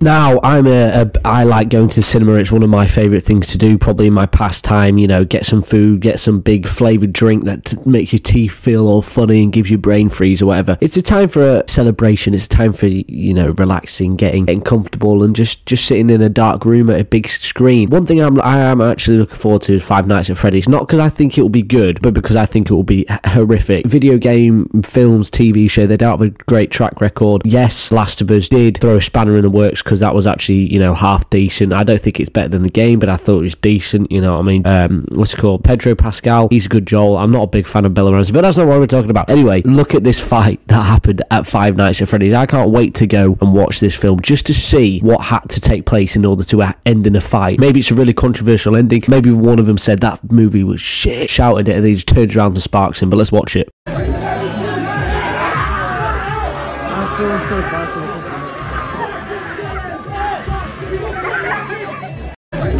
Now, I'm a, a. I like going to the cinema. It's one of my favourite things to do, probably in my pastime. You know, get some food, get some big flavoured drink that makes your teeth feel all funny and gives you brain freeze or whatever. It's a time for a celebration. It's a time for you know relaxing, getting getting comfortable, and just just sitting in a dark room at a big screen. One thing I'm I am actually looking forward to is Five Nights at Freddy's. Not because I think it will be good, but because I think it will be horrific. Video game, films, TV show. They don't have a great track record. Yes, Last of Us did throw a spanner in the works because that was actually you know half decent. I don't think it's better than the game, but I thought it was decent. You know what I mean? Um, what's it called? Pedro Pascal. He's a good Joel. I'm not a big fan of Bella Ramsey, but that's not what we're talking about. Anyway, look at this fight that happened at Five Nights at Freddy's. I can't wait to go and watch this film just to see what had to take place in order to end in a fight. Maybe it's a really controversial ending. Maybe one of them said that movie was shit, shouted it, and he just turns around and sparks him. But let's watch it. I feel so bad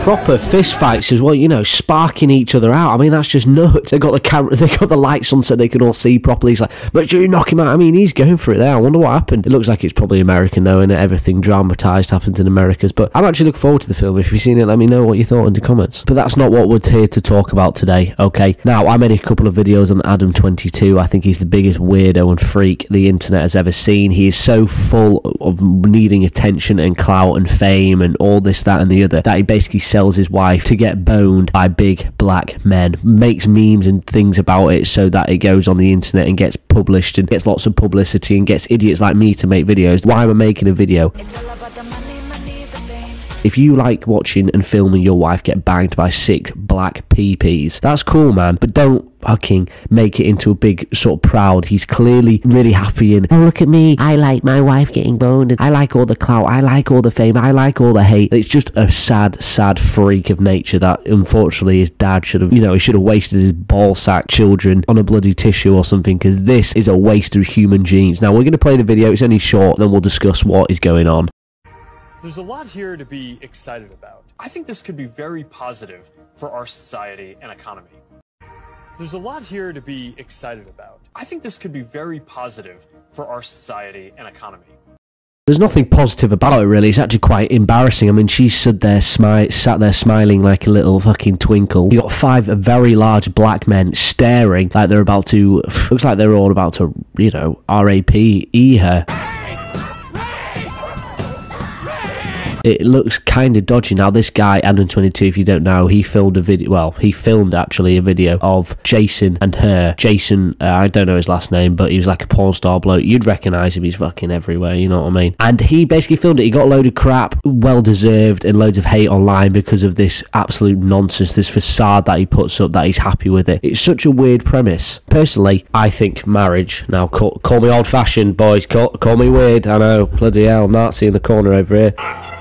proper fist fights as well, you know, sparking each other out. I mean, that's just nuts. They got the camera, they got the lights on so they can all see properly. He's like, but you knock him out. I mean, he's going for it there. I wonder what happened. It looks like it's probably American though, and everything dramatized happens in Americas. But I'm actually looking forward to the film. If you've seen it, let me know what you thought in the comments. But that's not what we're here to talk about today. Okay. Now, I made a couple of videos on Adam22. I think he's the biggest weirdo and freak the internet has ever seen. He is so full of needing attention and clout and fame and all this, that, and the other that he basically sells his wife to get boned by big black men, makes memes and things about it so that it goes on the internet and gets published and gets lots of publicity and gets idiots like me to make videos. Why am I making a video? If you like watching and filming your wife get banged by six black PPs, that's cool, man. But don't fucking make it into a big sort of proud. He's clearly really happy and oh look at me, I like my wife getting boned and I like all the clout, I like all the fame, I like all the hate. It's just a sad, sad freak of nature that unfortunately his dad should have, you know, he should have wasted his ball sack children on a bloody tissue or something because this is a waste of human genes. Now we're going to play the video. It's only short, then we'll discuss what is going on. There's a lot here to be excited about. I think this could be very positive for our society and economy. There's a lot here to be excited about. I think this could be very positive for our society and economy. There's nothing positive about it, really. It's actually quite embarrassing. I mean, she stood there, sat there smiling like a little fucking twinkle. You got five very large black men staring like they're about to. Looks like they're all about to, you know, R.A.P.E. her. It looks kind of dodgy. Now, this guy, Adam22, if you don't know, he filmed a video. Well, he filmed actually a video of Jason and her. Jason, uh, I don't know his last name, but he was like a porn star bloke. You'd recognize him. He's fucking everywhere. You know what I mean? And he basically filmed it. He got a load of crap, well deserved, and loads of hate online because of this absolute nonsense, this facade that he puts up that he's happy with it. It's such a weird premise. Personally, I think marriage. Now, call, call me old fashioned, boys. Call, call me weird. I know. Bloody hell, Nazi in the corner over here.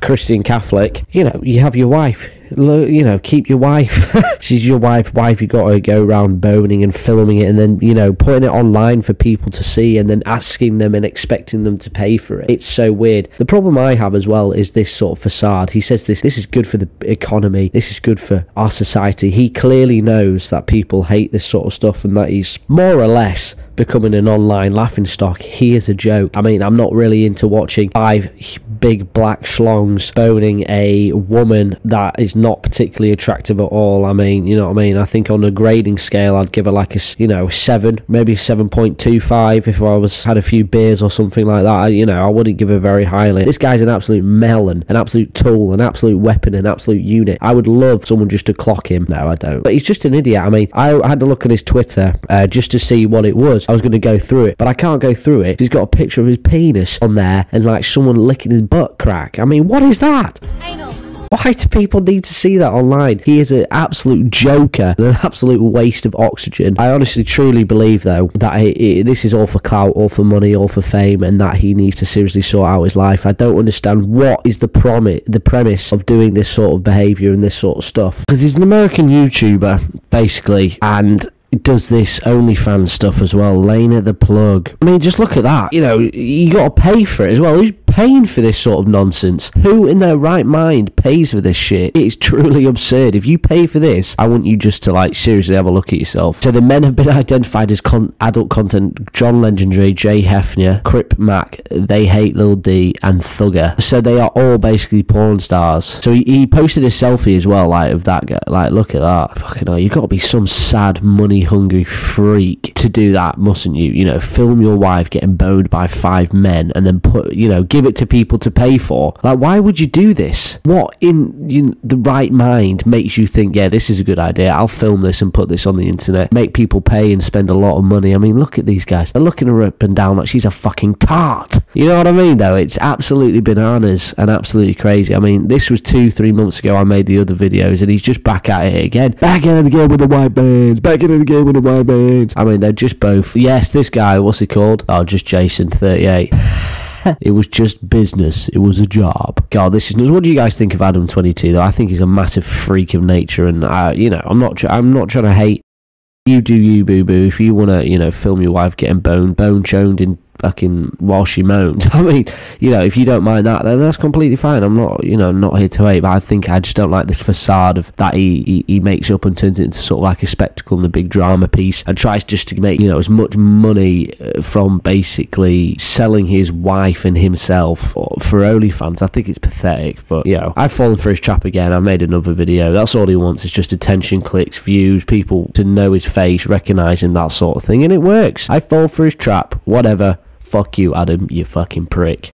Christian Catholic, you know, you have your wife. You know, keep your wife. She's your wife. Wife, you got to go around boning and filming it, and then you know putting it online for people to see, and then asking them and expecting them to pay for it. It's so weird. The problem I have as well is this sort of facade. He says this. This is good for the economy. This is good for our society. He clearly knows that people hate this sort of stuff, and that he's more or less becoming an online laughing stock. He is a joke. I mean, I'm not really into watching five big black schlongs boning a woman that is not particularly attractive at all. I mean, you know what I mean? I think on a grading scale, I'd give her like a, you know, seven, maybe 7.25 if I was had a few beers or something like that. I, you know, I wouldn't give her very highly. This guy's an absolute melon, an absolute tool, an absolute weapon, an absolute unit. I would love someone just to clock him. No, I don't. But he's just an idiot. I mean, I had to look at his Twitter uh, just to see what it was. I was going to go through it, but I can't go through it. He's got a picture of his penis on there and like someone licking his butt crack. I mean, what is that? Why do people need to see that online? He is an absolute joker, an absolute waste of oxygen. I honestly, truly believe, though, that this is all for clout, all for money, all for fame, and that he needs to seriously sort out his life. I don't understand what is the promise, the premise of doing this sort of behaviour and this sort of stuff. Because he's an American YouTuber, basically, and does this OnlyFans stuff as well, Lena the Plug. I mean, just look at that. You know, you got to pay for it as well. Who's paying for this sort of nonsense? Who in their right mind pays for this shit? It's truly absurd. If you pay for this, I want you just to like seriously have a look at yourself. So the men have been identified as con- adult content: John Legendary, Jay Hefner, Crip Mac, They Hate Lil D, and Thugger. So they are all basically porn stars. So he, he posted a selfie as well, like of that guy. Like, look at that. Fucking hell, you got to be some sad, money hungry freak to do that, mustn't you? You know, film your wife getting boned by five men and then put, you know, give it to people to pay for. Like, why would you do this? What in the right mind makes you think, yeah, this is a good idea. I'll film this and put this on the internet, make people pay and spend a lot of money. I mean, look at these guys. They're looking her up and down like she's a fucking tart. You know what I mean, though? It's absolutely bananas and absolutely crazy. I mean, this was two, three months ago. I made the other videos and he's just back at it again. Back in it again with the white bands. Back in it again with the white bands. I mean, they're just both. Yes, this guy, what's he called? Oh, just Jason, 38. it was just business. It was a job. God, this is. What do you guys think of Adam Twenty Two? Though I think he's a massive freak of nature, and uh, you know, I'm not. I'm not trying to hate. You do you, boo boo. If you want to, you know, film your wife getting bone bone choned in fucking while she moans. I mean, you know, if you don't mind that, that's completely fine. I'm not, you know, not here to hate, but I think I just don't like this facade of that he, he, he makes up and turns it into sort of like a spectacle and a big drama piece and tries just to make, you know, as much money uh, from basically selling his wife and himself for OnlyFans. I think it's pathetic, but, you know, I've fallen for his trap again. I made another video. That's all he wants is just attention, clicks, views, people to know his face, recognize him, that sort of thing, and it works. I fall for his trap, whatever. Fuck you, Adam, you fucking prick.